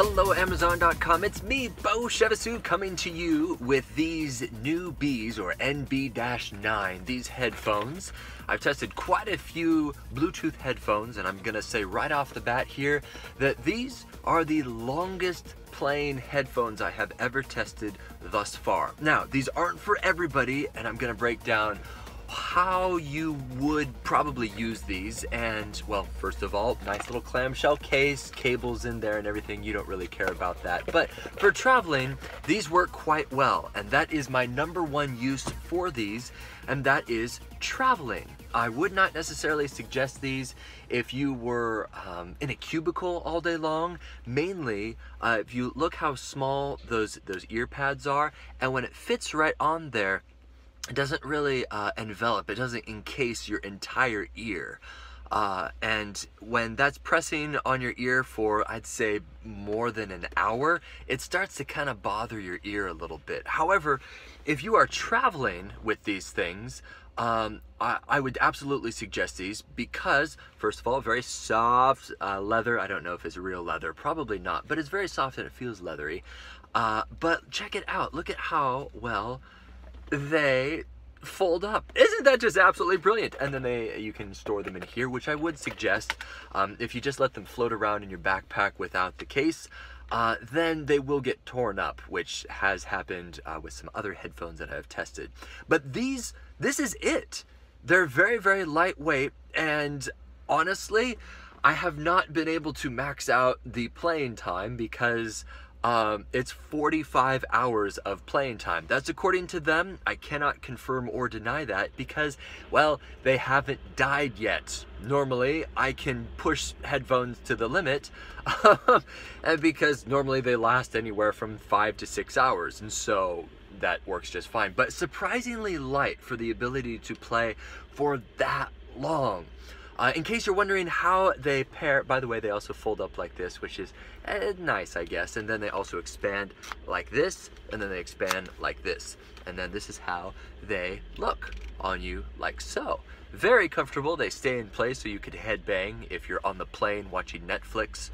Hello, Amazon.com. It's me, Beau Chevassus, coming to you with these new Bs or NB-9, these headphones. I've tested quite a few Bluetooth headphones, and I'm gonna say right off the bat here that these are the longest playing headphones I have ever tested thus far. Now, these aren't for everybody, and I'm gonna break down how you would probably use these. And well first of all nice little clamshell case cables in there and everything. You don't really care about that. But for traveling these work quite well. And that is my number one use for these and that is traveling. I would not necessarily suggest these if you were um, in a cubicle all day long. Mainly uh, if you look how small those those ear pads are and when it fits right on there it doesn't really uh, envelop, it doesn't encase your entire ear. Uh, and when that's pressing on your ear for, I'd say, more than an hour, it starts to kind of bother your ear a little bit. However, if you are traveling with these things, um, I, I, would absolutely suggest these because, first of all, very soft uh, leather. I don't know if it's real leather, probably not, but it's very soft and it feels leathery. Uh, but check it out. Look at how well they fold up. Isn't that just absolutely brilliant? And then they you can store them in here, which I would suggest um, if you just let them float around in your backpack without the case. Uh, then they will get torn up, which has happened uh, with some other headphones that I've tested. But these, this is it. They're very, very lightweight, and honestly, I have not been able to max out the playing time because um, it's 45 hours of playing time. That's according to them. I cannot confirm or deny that because, well, they haven't died yet. Normally, I can push headphones to the limit and because normally they last anywhere from five to six hours. And so that works just fine. But surprisingly light for the ability to play for that long. Uh, in case you're wondering how they pair, by the way, they also fold up like this, which is eh, nice, I guess. And then they also expand like this, and then they expand like this. And then this is how they look on you like so. Very comfortable. They stay in place so you could headbang if you're on the plane watching Netflix.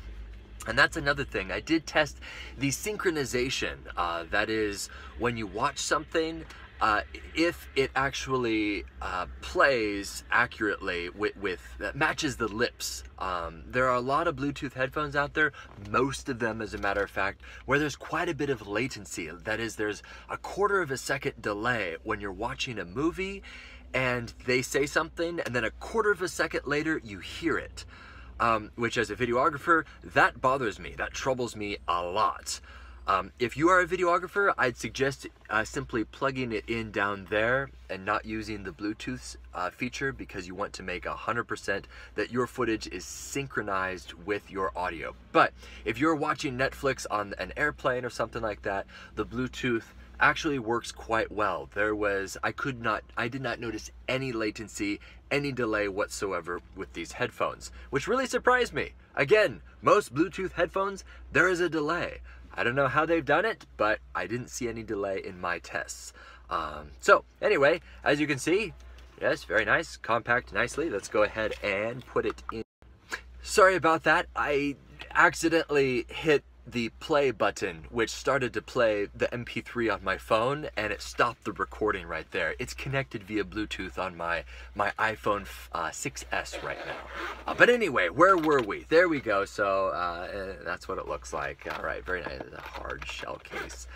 And that's another thing. I did test the synchronization. Uh, that is, when you watch something, uh, if it actually uh, plays accurately with, with that matches the lips. Um, there are a lot of Bluetooth headphones out there, most of them as a matter of fact, where there's quite a bit of latency. That is, there's a quarter of a second delay when you're watching a movie and they say something and then a quarter of a second later you hear it. Um, which as a videographer, that bothers me, that troubles me a lot. Um, if you are a videographer, I'd suggest uh, simply plugging it in down there and not using the Bluetooth uh, feature because you want to make 100% that your footage is synchronized with your audio. But if you're watching Netflix on an airplane or something like that, the Bluetooth actually works quite well. There was, I could not, I did not notice any latency, any delay whatsoever with these headphones, which really surprised me. Again, most Bluetooth headphones, there is a delay. I don't know how they've done it, but I didn't see any delay in my tests. Um, so anyway, as you can see, yes, very nice, compact nicely. Let's go ahead and put it in. Sorry about that. I accidentally hit the play button, which started to play the MP3 on my phone, and it stopped the recording right there. It's connected via Bluetooth on my, my iPhone uh, 6S right now. Uh, but anyway, where were we? There we go. So uh, eh, that's what it looks like. All right, very nice. A hard shell case.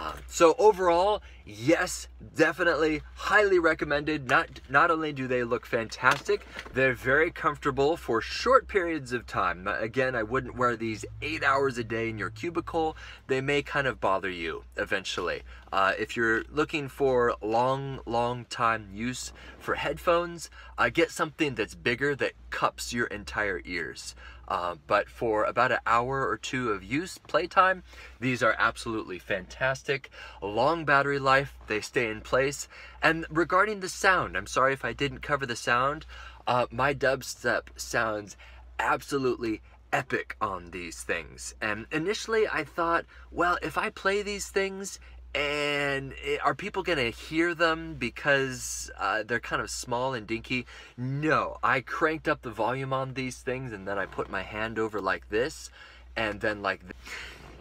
Um, so overall, yes, definitely, highly recommended. Not not only do they look fantastic, they're very comfortable for short periods of time. Again, I wouldn't wear these eight hours a day in your cubicle. They may kind of bother you eventually. Uh, if you're looking for long, long time use for headphones, uh, get something that's bigger that cups your entire ears. Uh, but for about an hour or two of use, playtime, these are absolutely fantastic. Long battery life, they stay in place. And regarding the sound, I'm sorry if I didn't cover the sound. Uh, my dubstep sounds absolutely epic on these things. And initially I thought, well, if I play these things and are people going to hear them because uh, they're kind of small and dinky? No, I cranked up the volume on these things and then I put my hand over like this and then like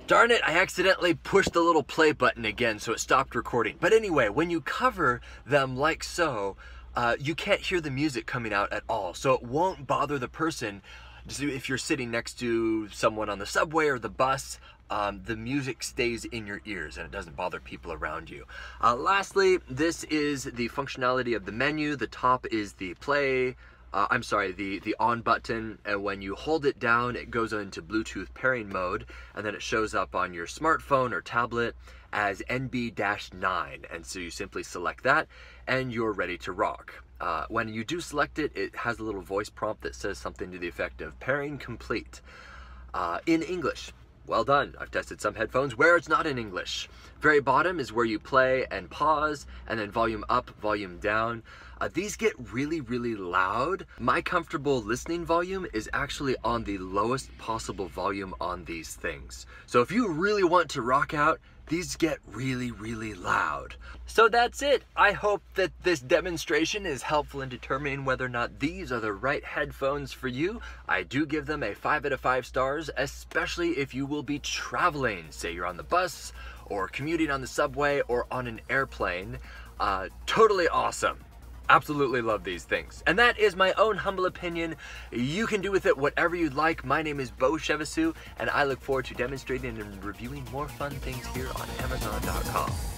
Darn it, I accidentally pushed the little play button again so it stopped recording. But anyway, when you cover them like so, uh, you can't hear the music coming out at all. So it won't bother the person if you're sitting next to someone on the subway or the bus. Um, the music stays in your ears and it doesn't bother people around you. Uh, lastly, this is the functionality of the menu. The top is the play, uh, I'm sorry, the, the on button, and when you hold it down, it goes into Bluetooth pairing mode, and then it shows up on your smartphone or tablet as NB-9, and so you simply select that, and you're ready to rock. Uh, when you do select it, it has a little voice prompt that says something to the effect of pairing complete uh, in English. Well done. I've tested some headphones where it's not in English. Very bottom is where you play and pause, and then volume up, volume down. Uh, these get really, really loud. My comfortable listening volume is actually on the lowest possible volume on these things. So if you really want to rock out, these get really, really loud. So that's it. I hope that this demonstration is helpful in determining whether or not these are the right headphones for you. I do give them a 5 out of 5 stars, especially if you will be traveling. Say you're on the bus, or commuting on the subway, or on an airplane. Uh, totally awesome. Absolutely love these things. And that is my own humble opinion. You can do with it whatever you'd like. My name is Beau Chevassus, and I look forward to demonstrating and reviewing more fun things here on Amazon.com.